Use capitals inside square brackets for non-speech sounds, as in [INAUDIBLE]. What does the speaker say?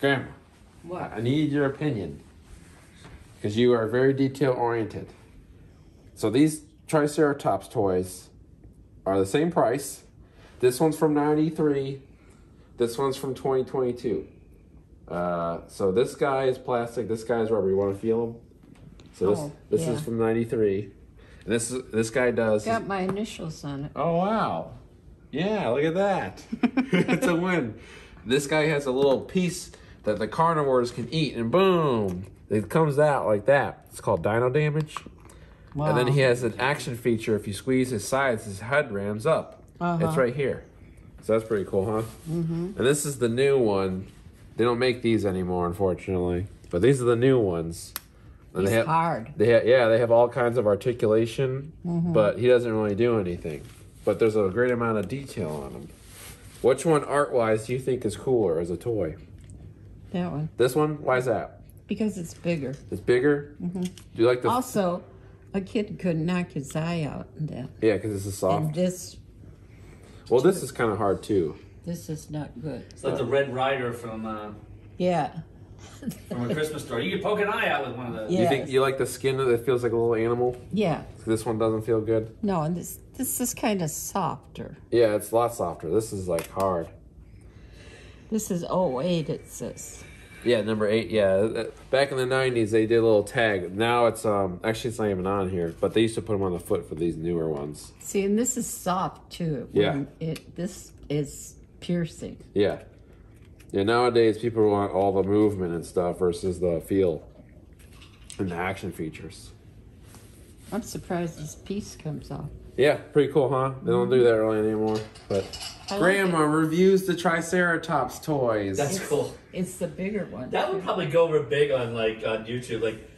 Grandma, What? I need your opinion because you are very detail oriented. So these Triceratops toys are the same price. This one's from '93. This one's from 2022. Uh, so this guy is plastic. This guy's rubber. You want to feel him? So this Oh, this yeah. is from '93, and this is this guy does. Got my initials on it. Oh wow! Yeah, look at that. [LAUGHS] it's a win. This guy has a little piece that the carnivores can eat, and boom, it comes out like that. It's called Dino Damage. Wow. And then he has an action feature. If you squeeze his sides, his head rams up. Uh-huh. It's right here. So that's pretty cool, huh? Mm-hmm. And this is the new one. They don't make these anymore, unfortunately. But these are the new ones. And He's they have, hard. They have, yeah, they have all kinds of articulation, Mm-hmm. but he doesn't really do anything. But there's a great amount of detail on him. Which one, art wise, do you think is cooler as a toy? That one. This one? Why is that? Because it's bigger. It's bigger. Mm-hmm. Do you like the? Also, a kid could knock his eye out in that. yeah, because this is soft. And this, well, this is kind of hard too. this is not good. It's like the Red Ryder from uh, Yeah. from a Christmas story. You can poke an eye out with one of those. Yeah. You think you like the skin that feels like a little animal? Yeah. This one doesn't feel good. No, and this this is kind of softer. Yeah, it's a lot softer. This is like hard. This is 08, it says. Yeah, number eight. Yeah, Uh, back in the '90s, they did a little tag. Now it's um actually it's not even on here, but they used to put them on the foot for these newer ones. See, and this is soft too. Yeah. It this is piercing. Yeah, yeah. Nowadays, people want all the movement and stuff versus the feel and the action features. I'm surprised this piece comes off. Yeah, pretty cool, huh? They don't do that really anymore. But I like Grandma uh, reviews the Triceratops toys. That's cool. It's the bigger one. That would probably go over big on like on YouTube. Like